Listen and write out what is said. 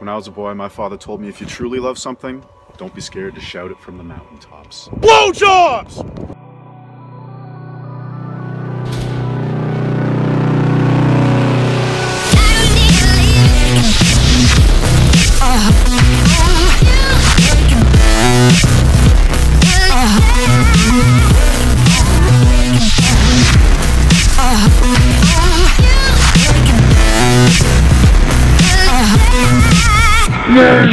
When I was a boy, my father told me if you truly love something, don't be scared to shout it from the mountaintops. Blowjobs! Ah!